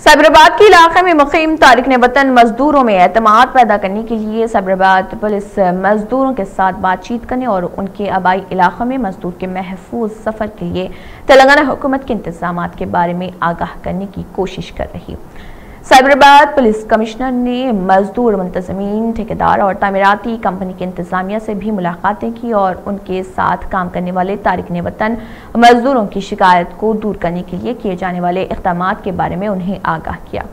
साइबराबाद के इलाके में मुकीम तारिक ने वतन मजदूरों में अहतमाद पैदा करने के लिए साइबराबाद पुलिस मजदूरों के साथ बातचीत करने और उनके आबाई इलाकों में मजदूर के महफूज सफ़र के लिए तेलंगाना हुकूमत के इंतज़ाम के बारे में आगाह करने की कोशिश कर रही साइबराबाद पुलिस कमिश्नर ने मजदूर मुंतजमीन, ठेकेदार और तमीराती कंपनी के इंतजामिया से भी मुलाकातें की और उनके साथ काम करने वाले तारिक ने वतन मजदूरों की शिकायत को दूर करने के लिए किए जाने वाले इकदाम के बारे में उन्हें आगाह किया।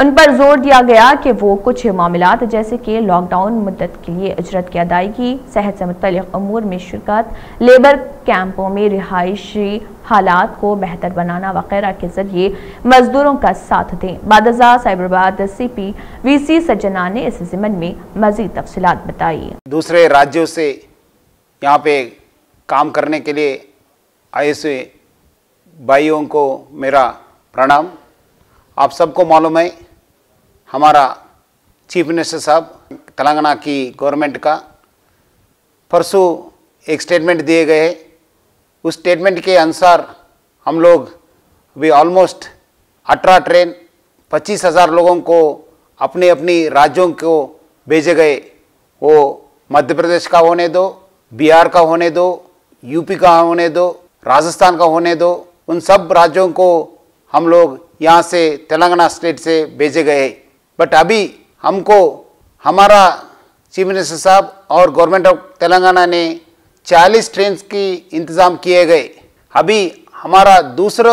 उन पर ज़ोर दिया गया कि वो कुछ मामला जैसे कि लॉकडाउन मुद्दत के लिए अजरत की अदायगी, सेहत से मुतल अमूर में शिरकत लेबर कैंपों में रिहायशी हालात को बेहतर बनाना वगैरह के ज़रिए मजदूरों का साथ दें। बादजा Cyberabad C P V C Sajjana ने इस जिमन में मजीद तफसीत बताई। दूसरे राज्यों से यहाँ पे काम करने के लिए आए से भाइयों को मेरा प्रणाम। आप सबको मालूम है, हमारा चीफ मिनिस्टर साहब तेलंगाना की गवर्नमेंट का परसों एक स्टेटमेंट दिए गए उस स्टेटमेंट के अनुसार हम लोग अभी ऑलमोस्ट अठारह ट्रेन पच्चीस हज़ार लोगों को अपने अपनी राज्यों को भेजे गए। वो मध्य प्रदेश का होने दो, बिहार का होने दो, यूपी का होने दो, राजस्थान का होने दो। उन सब राज्यों को हम लोग यहाँ से तेलंगाना स्टेट से भेजे गए। बट अभी हमको, हमारा चीफ मिनिस्टर साहब और गवर्नमेंट ऑफ़ तेलंगाना ने 40 ट्रेन की इंतज़ाम किए गए। अभी हमारा दूसरे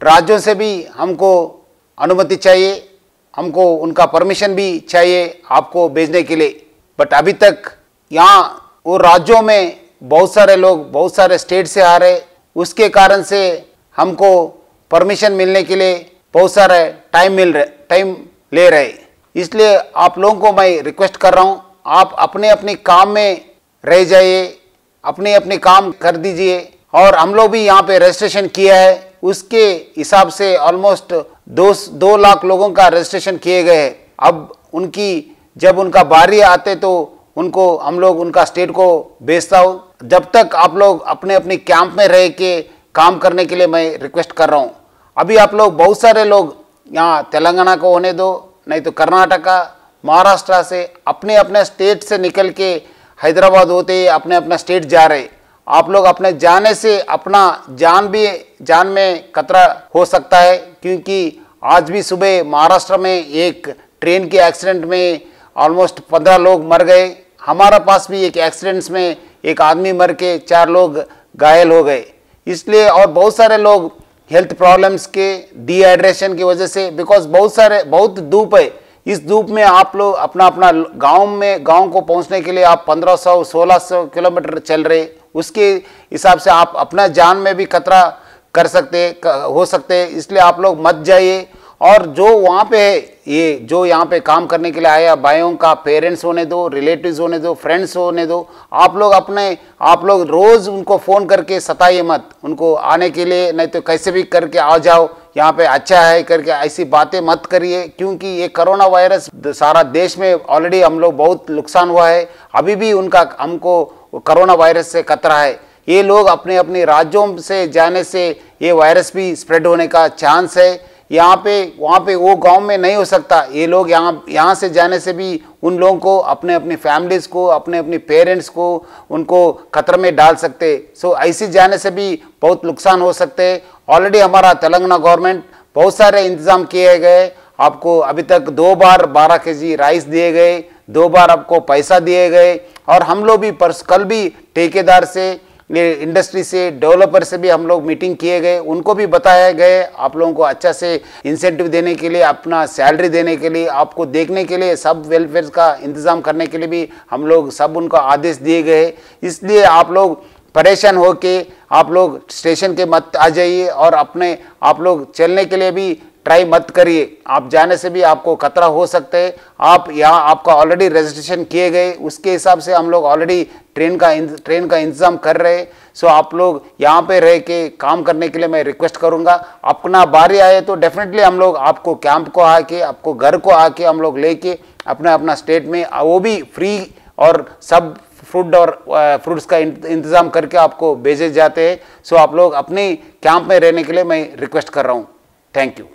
राज्यों से भी हमको अनुमति चाहिए, हमको उनका परमिशन भी चाहिए आपको भेजने के लिए। बट अभी तक यहाँ वो राज्यों में बहुत सारे लोग, बहुत सारे स्टेट से आ रहे। उसके कारण से हमको परमिशन मिलने के लिए बहुत सारे टाइम मिल रहे टाइम ले रहे। इसलिए आप लोगों को मैं रिक्वेस्ट कर रहा हूँ, आप अपने अपने काम में रह जाइए अपने अपने काम कर दीजिए। और हम लोग भी यहाँ पे रजिस्ट्रेशन किया है, उसके हिसाब से ऑलमोस्ट दो दो लाख लोगों का रजिस्ट्रेशन किए गए हैं। अब उनकी, जब उनका बारी आते तो उनको, हम लोग उनका स्टेट को भेजता हूँ। जब तक आप लोग अपने अपने कैंप में रह के काम करने के लिए मैं रिक्वेस्ट कर रहा हूँ। अभी आप लोग बहुत सारे लोग यहाँ तेलंगाना को होने दो, नहीं तो कर्नाटका, महाराष्ट्र से अपने अपने स्टेट से निकल के हैदराबाद होते अपने अपना स्टेट जा रहे। आप लोग अपने जाने से अपना जान भी, जान में खतरा हो सकता है, क्योंकि आज भी सुबह महाराष्ट्र में एक ट्रेन के एक्सीडेंट में ऑलमोस्ट पंद्रह लोग मर गए। हमारा पास भी एक एक्सीडेंट्स में एक आदमी मर के चार लोग घायल हो गए। इसलिए और बहुत सारे लोग हेल्थ प्रॉब्लम्स के डिहाइड्रेशन की वजह से बिकॉज़ बहुत सारे, बहुत धूप है। इस धूप में आप लोग अपना अपना गाँव में, गाँव को पहुँचने के लिए आप 1500 1600 किलोमीटर चल रहे। उसके हिसाब से आप अपना जान में भी खतरा कर सकते हो सकते इसलिए आप लोग मत जाइए। और जो वहाँ पे ये, जो यहाँ पे काम करने के लिए आया, भाइयों का पेरेंट्स होने दो रिलेटिव्स होने दो फ्रेंड्स होने दो, आप लोग अपने, आप लोग रोज़ उनको फ़ोन करके सताइए मत। उनको आने के लिए, नहीं तो कैसे भी करके आ जाओ, यहाँ पे अच्छा है करके ऐसी बातें मत करिए, क्योंकि ये कोरोना वायरस सारा देश में ऑलरेडी हम लोग बहुत नुकसान हुआ है। अभी भी उनका, हमको कोरोना वायरस से खतरा है। ये लोग अपने अपने राज्यों से जाने से ये वायरस भी स्प्रेड होने का चांस है। यहाँ पे, वहाँ पे वो गाँव में नहीं हो सकता। ये लोग यहाँ यहाँ से जाने से भी उन लोगों को, अपने, अपनी फैमिलीज़ को, अपने अपने पेरेंट्स को उनको खतरे में डाल सकते। सो ऐसे जाने से भी बहुत नुकसान हो सकते। ऑलरेडी हमारा तेलंगाना गवर्नमेंट बहुत सारे इंतज़ाम किए गए। आपको अभी तक दो बार बारह के जी राइस दिए गए। दो बार आपको पैसा दिए गए। और हम लोग भी पर्स, कल भी ठेकेदार से इंडस्ट्री से डेवलपर से भी हम लोग मीटिंग किए गए, उनको भी बताया गए, आप लोगों को अच्छा से इंसेंटिव देने के लिए, अपना सैलरी देने के लिए, आपको देखने के लिए, सब वेलफेयर का इंतज़ाम करने के लिए भी हम लोग सब उनको आदेश दिए गए। इसलिए आप लोग परेशान हो के आप लोग स्टेशन के मत आ जाइए और अपने, आप लोग चलने के लिए भी ट्राई मत करिए। आप जाने से भी आपको खतरा हो सकता है। आप यहाँ आपका ऑलरेडी रजिस्ट्रेशन किए गए। उसके हिसाब से हम लोग ऑलरेडी ट्रेन का ट्रेन का इंतज़ाम कर रहे सो आप लोग यहाँ पे रह के काम करने के लिए मैं रिक्वेस्ट करूँगा। अपना बारी आए तो डेफिनेटली हम लोग आपको कैंप को आके, आपको घर को आके हम लोग लेके अपना अपना स्टेट में वो भी फ्री और सब फ़ूड और फ्रूट्स का इंतज़ाम करके आपको भेजे जाते हैं। सो आप लोग अपने कैंप में रहने के लिए मैं रिक्वेस्ट कर रहा हूँ। Thank you